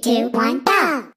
two, one, go!